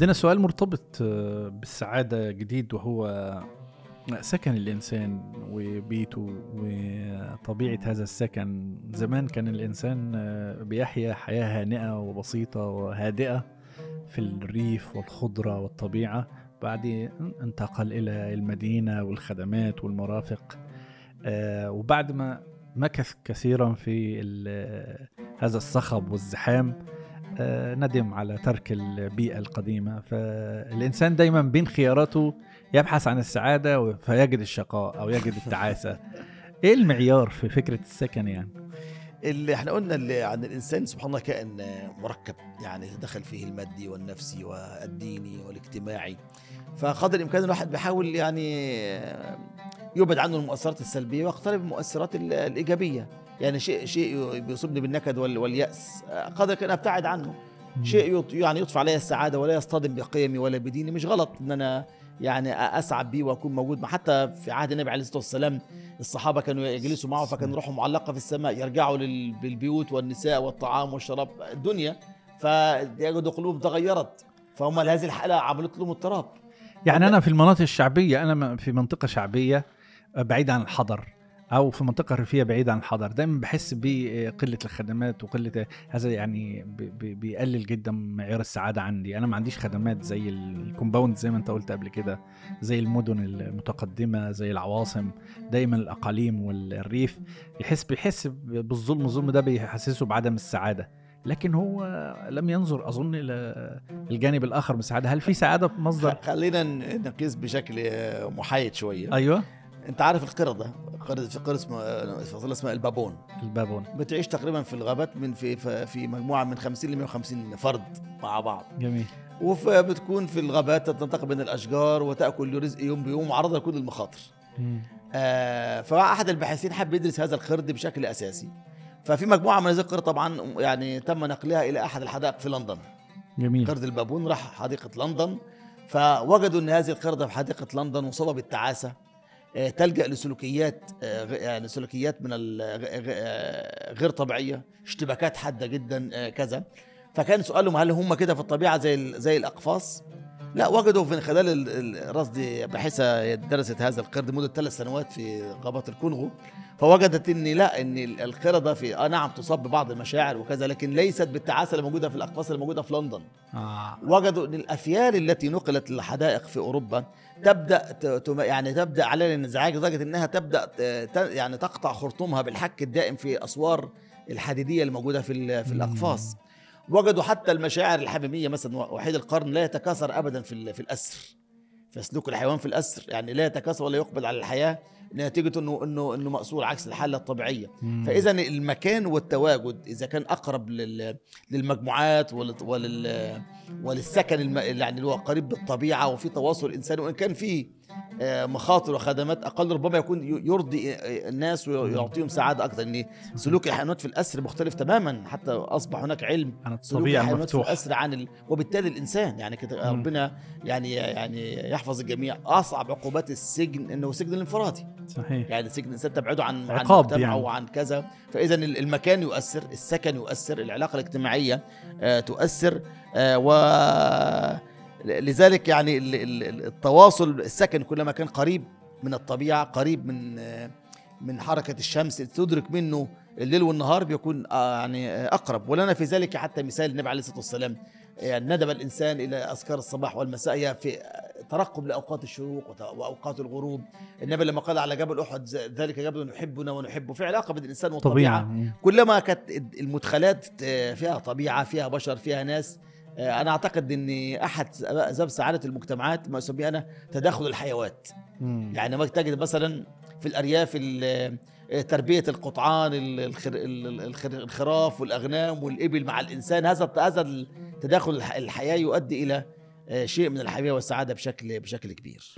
عندنا سؤال مرتبط آه، بالسعادة جديد وهو سكن الإنسان وبيته وطبيعة هذا السكن. زمان كان الإنسان آه، بيحيا حياة هانئة وبسيطة وهادئة في الريف والخضرة والطبيعة. بعد انتقل إلى المدينة والخدمات والمرافق آه، وبعد ما مكث كثيرا في هذا الصخب والزحام ندم على ترك البيئة القديمة. فالإنسان دايما بين خياراته يبحث عن السعادة فيجد الشقاء أو يجد التعاسة. إيه المعيار في فكرة السكن يعني؟ اللي إحنا قلنا اللي عن الإنسان سبحان الله كائن مركب يعني دخل فيه المادي والنفسي والديني والاجتماعي. فقدر الإمكان الواحد بيحاول يعني يبعد عنه المؤثرات السلبية ويقترب المؤثرات ال- الإيجابية. يعني شيء شيء بيصيبني بالنكد وال- واليأس. قدر الامكان أبتعد عنه. شيء يعني يطفي علي السعادة ولا يصطدم بقيمي ولا بديني. مش غلط إن أنا يعني اسعد بيه وأكون موجود. حتى في عهد النبي عليه الصلاة والسلام الصحابة كانوا يجلسوا معه فكان روحهم معلقة في السماء يرجعوا لل- بالبيوت والنساء والطعام والشراب. الدنيا. فيجدوا قلوبهم تغيرت. فهم هذه الحالة عملت لهم اضطراب. يعني أنا في المناطق الشعبية أنا م- في منطقة شعبية بعيدة عن الحضر. أو في منطقة ريفية بعيدة عن الحضر. دايما بحس بقلة الخدمات وقلة هذا يعني بي- بي- بيقلل جدا معيار السعادة عندي. أنا ما عنديش خدمات زي ال compound زي ما أنت قلت قبل كده زي المدن المتقدمة زي العواصم. دايما الأقاليم والريف يحس بيحس بالظلم. الظلم ده بيحسسه بعدم السعادة. لكن هو لم ينظر أظن إلى الجانب الآخر من السعادة هل في سعادة مصدر خلينا نقيس بشكل آه، محايد شوية. أيوه. أنت عارف القرده قرده في قرده اسمها فصيله اسمها البابون. البابون. بتعيش تقريبا في الغابات من في في- في مجموعة من 50 ل 150 فرد مع بعض. جميل. وبتكون في الغابات تنتقل بين الأشجار وتأكل رزق يوم بيوم معرضه لكل المخاطر. آه فأحد الباحثين حب يدرس هذا القرد بشكل أساسي. ففي مجموعة من هذه القرد طبعا يعني تم نقلها إلى أحد الحدائق في لندن. جميل. قرد البابون راح حديقة لندن فوجدوا إن هذه القرده في حديقة لندن مصابه بالتعاسة. آه، تلجأ لسلوكيات آه، غ- يعني سلوكيات من آه، غير طبيعية اشتباكات حادة جدا آه، كذا. فكان سؤالهم هل هم كده في الطبيعة زي زي الأقفاص؟ لا وجدوا في خلال ال- ال- رصد باحثه درست هذا القرد مدة ثلاث سنوات في غابات الكونغو. فوجدت إن لا إن ال- القرده في آه نعم تصاب ببعض المشاعر وكذا لكن ليست بالتعاسة اللي موجوده في الأقفاص اللي موجوده في لندن. آه. وجدوا إن الأفيال التي نقلت للحدائق في أوروبا تبدأ يعني تبدأ على الانزعاج لدرجة إنها تبدأ يعني تقطع خرطومها بالحك الدائم في أسوار الحديدية الموجودة في في الأقفاص. وجدوا حتى المشاعر الحميمية مثلا وحيد القرن لا يتكاثر ابدا في في الأسر في سلوك الحيوان في الأسر يعني لا يتكاثر ولا يقبل على الحياة نتيجة إنه إنه إنه مأسور عكس الحالة الطبيعية. فاذا المكان والتواجد إذا كان أقرب لل- للمجموعات ولل ولل وللسكن. يعني اللي هو قريب بالطبيعة وفي تواصل إنساني وإن كان في آه، مخاطر وخدمات أقل ربما يكون يرضي آه، الناس ويعطيهم سعادة أكثر ان سلوك الحيوانات في الأسر مختلف تماما حتى أصبح هناك علم. عن سلوك الطبيعة الحيوانات في الأسر عن ال... وبالتالي الإنسان يعني. ربنا يعني يعني يحفظ الجميع. أصعب عقوبات السجن إنه سجن الانفرادي. صحيح. يعني سجن الإنسان تبعده عن عن عقاب مجتمعه يعني. وعن كذا. فاذا ال- المكان يؤثر السكن يؤثر العلاقة الاجتماعية آه، تؤثر آه، و لذلك يعني ال- ال- التواصل السكن كلما كان قريب من الطبيعة قريب من من حركة الشمس تدرك منه الليل والنهار بيكون آه، يعني آه، أقرب. ولنا في ذلك حتى مثال النبي عليه الصلاة والسلام يعني ندب الإنسان إلى أذكار الصباح والمساء في ترقب لأوقات الشروق وأوقات الغروب. النبي لما قال على جبل أحد ذلك جبل يحبنا ونحبه في علاقة بين الإنسان والطبيعة. طبيعة كلما كانت المدخلات فيها طبيعة فيها بشر فيها ناس أنا أعتقد ان أحد اسباب سعادة المجتمعات ما أسميه أنا تداخل الحيوات مم. يعني ما تجد مثلا في الأرياف ال- آه، تربية القطعان ال- الخر- ال- الخر- الخراف والأغنام والإبل مع الإنسان هذا هذا التداخل الح- الحياة يؤدي إلى آه، شيء من الحيويه والسعادة بشكل بشكل كبير